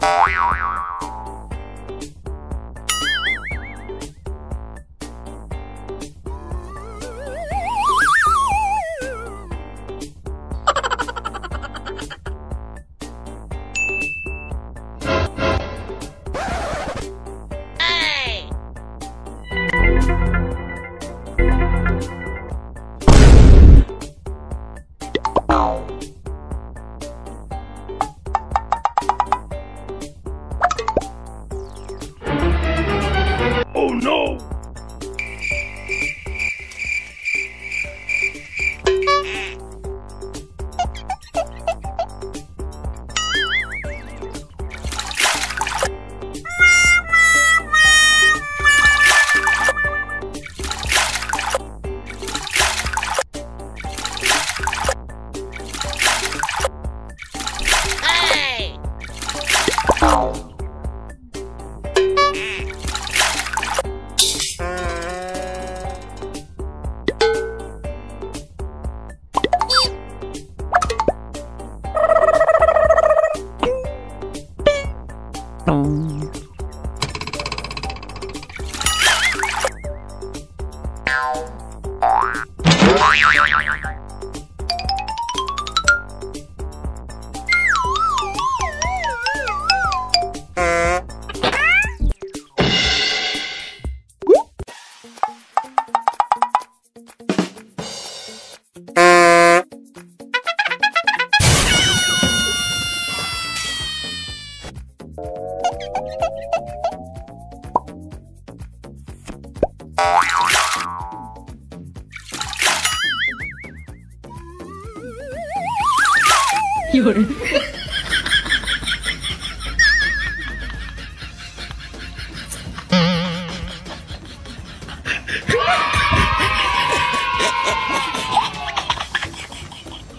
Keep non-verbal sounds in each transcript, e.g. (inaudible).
Oh, no! Oh no!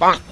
Oh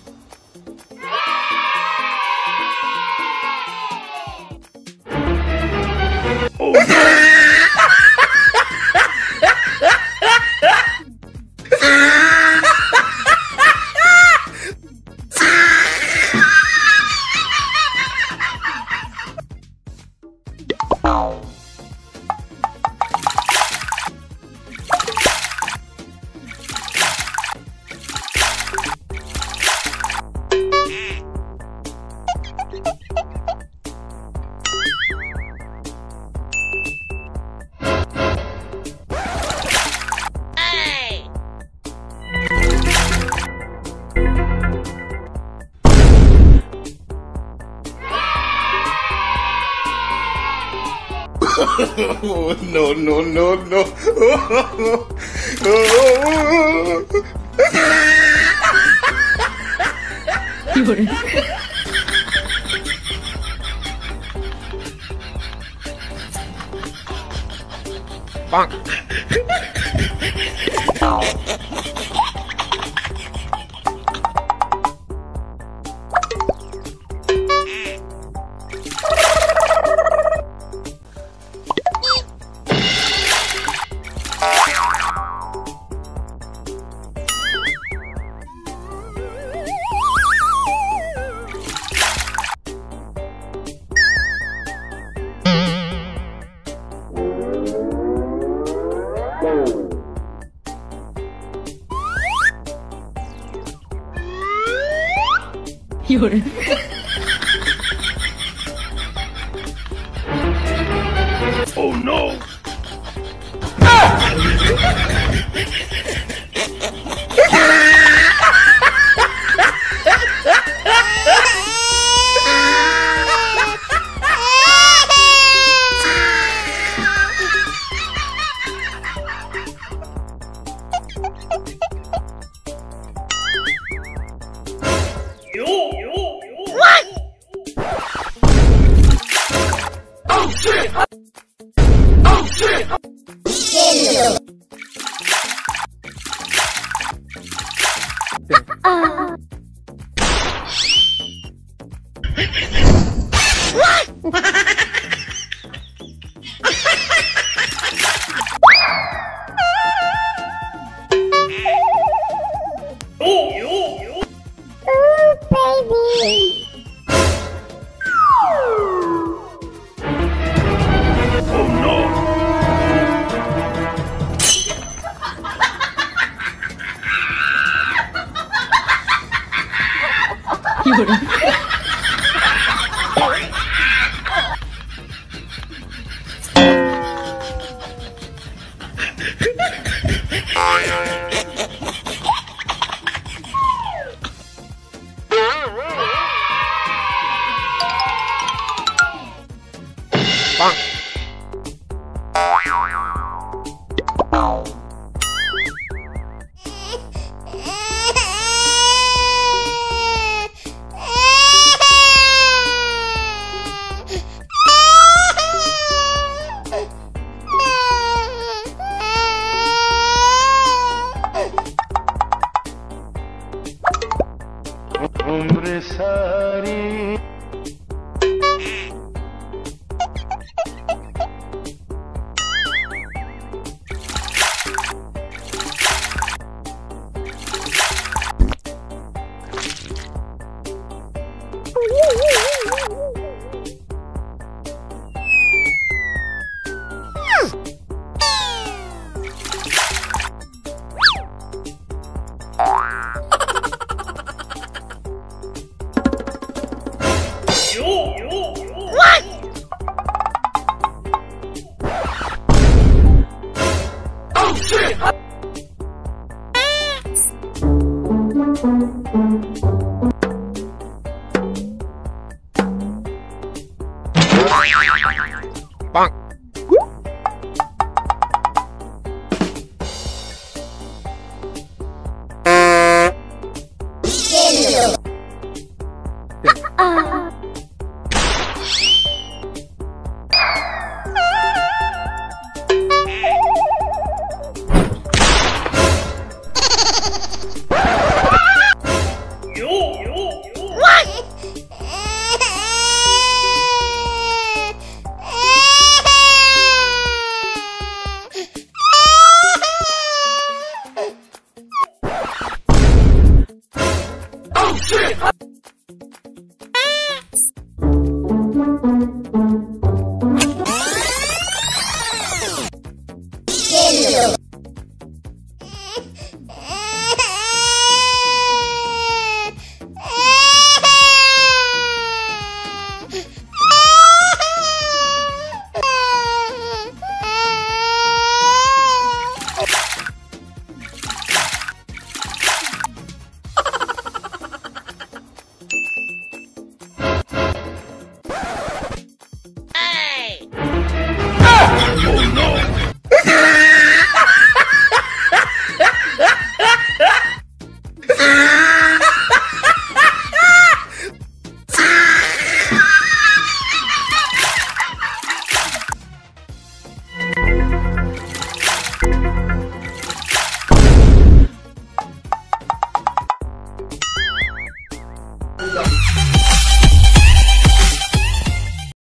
Oh, (laughs) no, no, no, (laughs) (laughs) Oh no! (laughs) What? oh, oh baby. る Bonk. Bonk. Uh-uh. Shit!